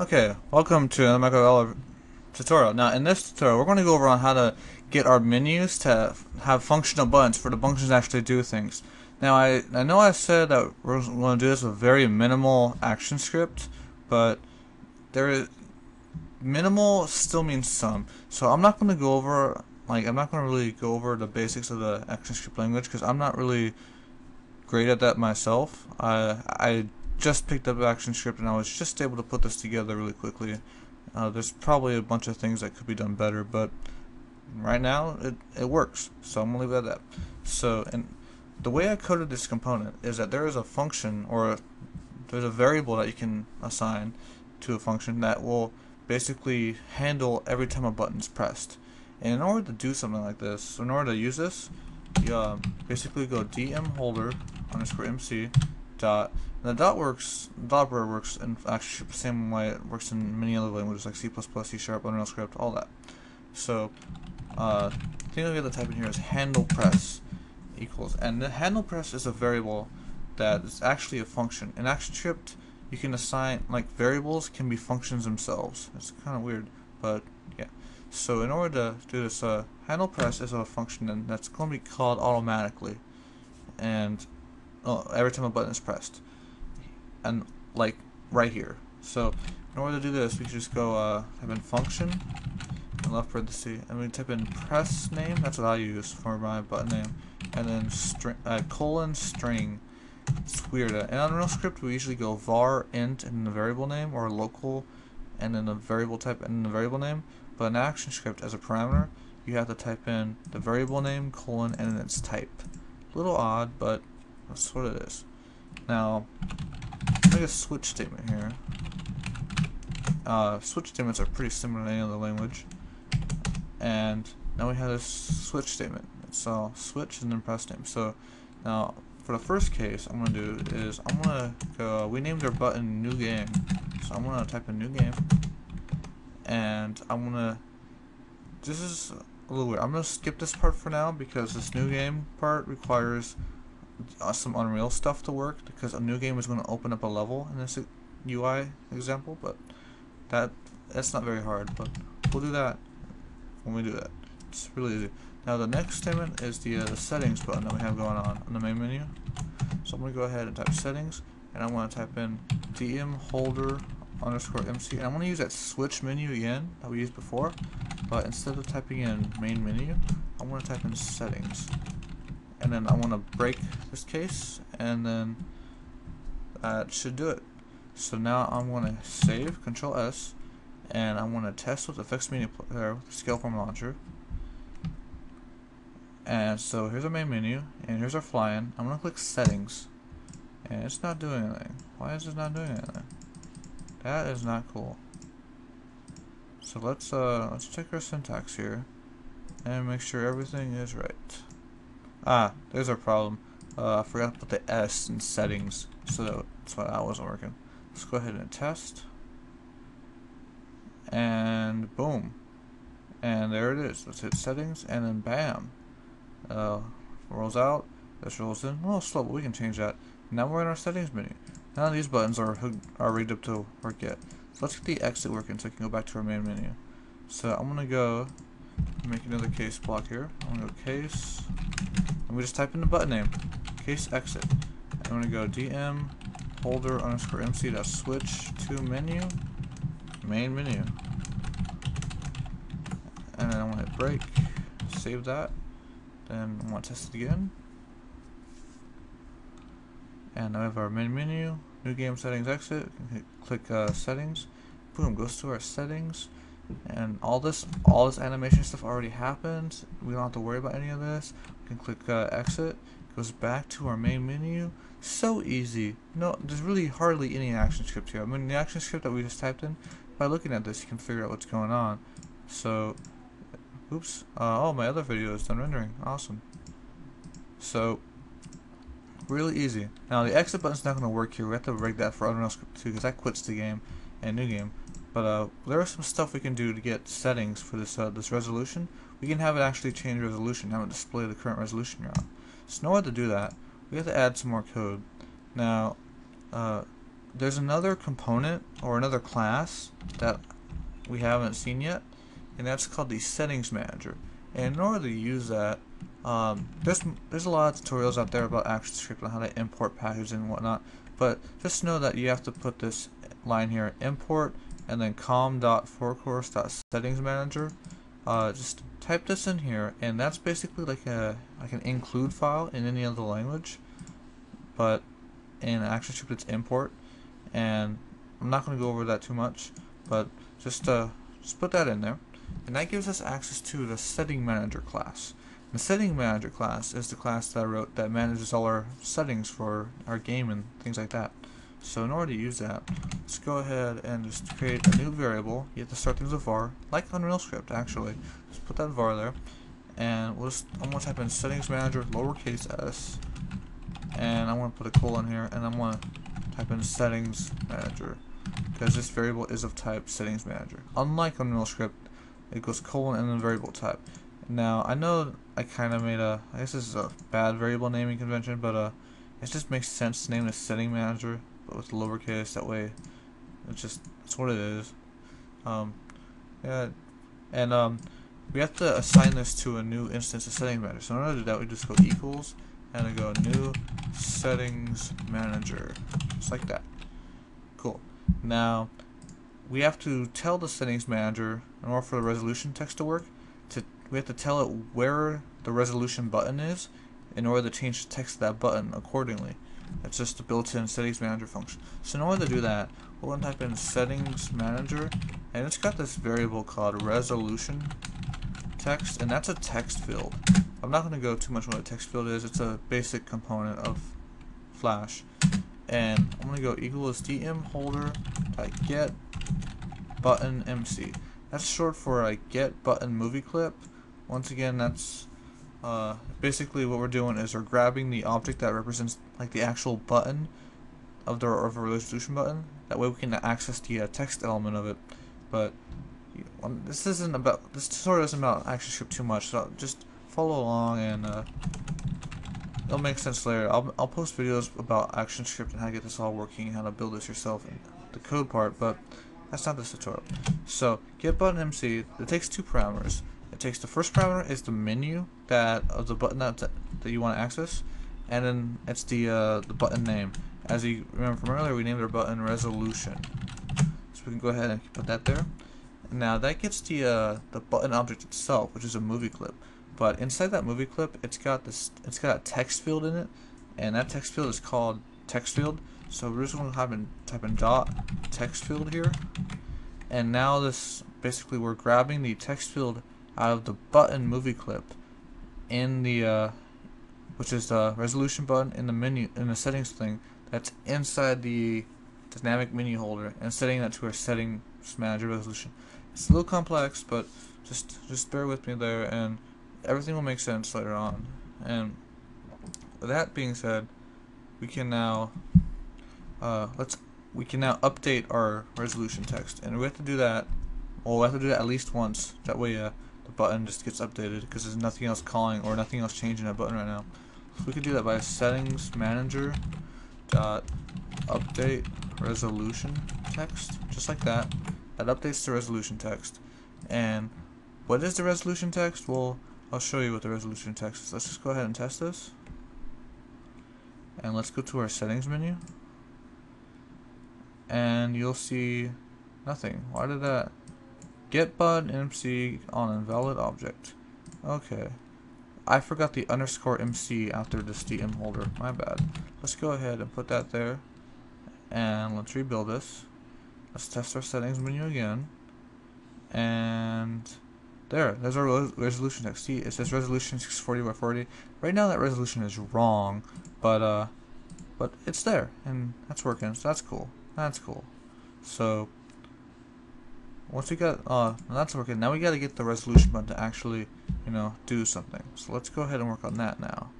Okay, welcome to the Michael Allar tutorial. Now, in this tutorial, we're going to go over on how to get our menus to have functional buttons for the functions to actually do things. Now, I, I know I said that we're going to do this with very minimal action script, but there is minimal still means some. So I'm not going to go over like I'm not going to really go over the basics of the action script language because I'm not really great at that myself. I I just picked up ActionScript and I was just able to put this together really quickly. Uh, there's probably a bunch of things that could be done better, but right now it, it works. So I'm gonna leave it at that. So and the way I coded this component is that there is a function or a, there's a variable that you can assign to a function that will basically handle every time a button's pressed. And in order to do something like this, in order to use this, you uh, basically go dm holder underscore mc dot. And the dot works, dot operator works in actually the same way it works in many other languages like C++, C Sharp, Unreal Script, all that. So, uh, the thing we have to type in here is handle press equals, and the handle press is a variable that is actually a function. In ActionScript, you can assign like variables can be functions themselves. It's kind of weird, but yeah. So in order to do this, uh, handle press is a function and that's going to be called automatically, and oh, every time a button is pressed, and like right here. So in order to do this, we just go uh, type in function, left parenthesis, and we type in press name. That's what I use for my button name, and then string uh, colon string it's weird. In Unreal Script, we usually go var int and the variable name, or local and then the variable type and the variable name. But in ActionScript, as a parameter, you have to type in the variable name, colon, and then its type. A little odd, but that's what it is. Now, make a switch statement here. Uh, switch statements are pretty similar to any other language. And now we have this switch statement. So switch and then press name. So now for the first case, I'm to do is I'm to go, we named our button new game. So I'm to type in new game. And I'm to, this is a little weird. I'm to skip this part for now because this new game part requires some Unreal stuff to work because a new game is going to open up a level in this UI example, but that that's not very hard, but we'll do that when we do that. It's really easy. Now the next statement is the, uh, the settings button that we have going on on the main menu. So I'm going to go ahead and type settings and I'm going to type in dm holder underscore mc and I'm going to use that switch menu again that we used before but instead of typing in main menu I'm going to type in settings and then I want to break this case and then that should do it. So now I'm going to save control S and I'm going to test with the fixed media player Scaleform launcher and so here's our main menu, and here's our fly-in. I'm gonna click settings, and it's not doing anything. Why is it not doing anything? That is not cool. So let's uh let's check our syntax here, and make sure everything is right. Ah, there's our problem. Uh, I forgot to put the S in settings, so that's why that wasn't working. Let's go ahead and test, and boom, and there it is. Let's hit settings, and then bam uh, rolls out, this rolls in. A little slow, but we can change that. Now we're in our settings menu. Now these buttons are are rigged up to work yet. So let's get the exit working so we can go back to our main menu. So I'm gonna go make another case block here. I'm gonna go case, and we just type in the button name, case exit. I'm gonna go dm holder underscore mc dot switch to menu, main menu, and then I'm gonna hit break, save that, then I want to test it again. And now we have our main menu, new game settings exit, click uh, settings, boom, goes to our settings, and all this all this animation stuff already happened. We don't have to worry about any of this. We can click uh, exit, goes back to our main menu. So easy. No, there's really hardly any action script here. I mean, the action script that we just typed in, by looking at this, you can figure out what's going on. So Oops. Uh, oh, my other video is done rendering. Awesome. So, really easy. Now, the exit button's not going to work here. We have to rig that for Unreal Script 2 because that quits the game and new game. But uh, there is some stuff we can do to get settings for this uh, this resolution. We can have it actually change resolution, have it display the current resolution you're on. So in order to do that, we have to add some more code. Now, uh, there's another component or another class that we haven't seen yet, and that's called the Settings Manager. And in order to use that, um, there's there's a lot of tutorials out there about ActionScript and how to import packages and whatnot. But just know that you have to put this line here, import, and then com.forecourse.settingsmanager. Uh, just type this in here, and that's basically like a like an include file in any other language, but in ActionScript it's import. And I'm not going to go over that too much, but just uh, just put that in there, and that gives us access to the Setting Manager class. The Setting Manager class is the class that I wrote that manages all our settings for our game and things like that. So in order to use that, let's go ahead and just create a new variable. You have to start things with var, like Unreal Script actually. Just put that var there, and we'll just, I'm to type in Settings Manager lowercase s, and I want to put a colon here, and I'm going to type in Settings Manager, because this variable is of type Settings Manager. Unlike Unreal Script, it goes colon and then variable type. Now, I know I kind of made a, I guess this is a bad variable naming convention, but uh, it just makes sense to name the setting manager, with lowercase, that way, it's just, that's what it is. Um, yeah, and um, we have to assign this to a new instance of setting manager. So in order to do that, we just go equals, and then go new settings manager, just like that. Cool. Now, we have to tell the settings manager, in order for the resolution text to work, To we have to tell it where the resolution button is in order to change the text of that button accordingly. It's just a built-in settings manager function. So in order to do that, we're going to type in settings manager, and it's got this variable called resolution text, and that's a text field. I'm not going to go too much on what a text field is. It's a basic component of Flash. And I'm going to go equals dm holder get button mc. That's short for a get button movie clip once again that's uh, basically what we're doing is we're grabbing the object that represents like the actual button of the of a resolution button. That way we can access the uh, text element of it. But this isn't about this tutorial isn't about ActionScript too much so just follow along and uh, it'll make sense later. I'll, I'll post videos about ActionScript and how to get this all working and how to build this yourself and the code part but that's not this tutorial. So get button MC it takes two parameters it takes the first parameter is the menu that of the button that that you want to access, and then it's the uh, the button name. As you remember from earlier, we named our button resolution, so we can go ahead and put that there. Now that gets the uh, the button object itself, which is a movie clip. But inside that movie clip, it's got this it's got a text field in it, and that text field is called text field. So we're just going to type in type in dot text field here, and now this basically we're grabbing the text field out of the button movie clip in the uh, which is the resolution button in the menu in the settings thing that's inside the dynamic menu holder and setting that to our settings manager resolution. It's a little complex, but just just bear with me there, and everything will make sense later on. And with that being said, we can now uh, let's we can now update our resolution text, and we have to do that. Well, we have to do that at least once. That way, uh, the button just gets updated because there's nothing else calling or nothing else changing that button right now. So we could do that by settings manager dot update resolution text, just like that. That updates the resolution text. And what is the resolution text? Well, I'll show you what the resolution text is. Let's just go ahead and test this. And let's go to our settings menu. And you'll see nothing. Why did that? Get bud MC on invalid object. Okay. I forgot the underscore MC after the DM holder. My bad. Let's go ahead and put that there. And let's rebuild this. Let's test our settings menu again. And there, there's our resolution text. See, it says resolution 640 by 40. Right now that resolution is wrong, but uh, but it's there, and that's working, so that's cool. That's cool. So, once we got, uh, that's working. Now we got to get the resolution button to actually, you know, do something. So let's go ahead and work on that now.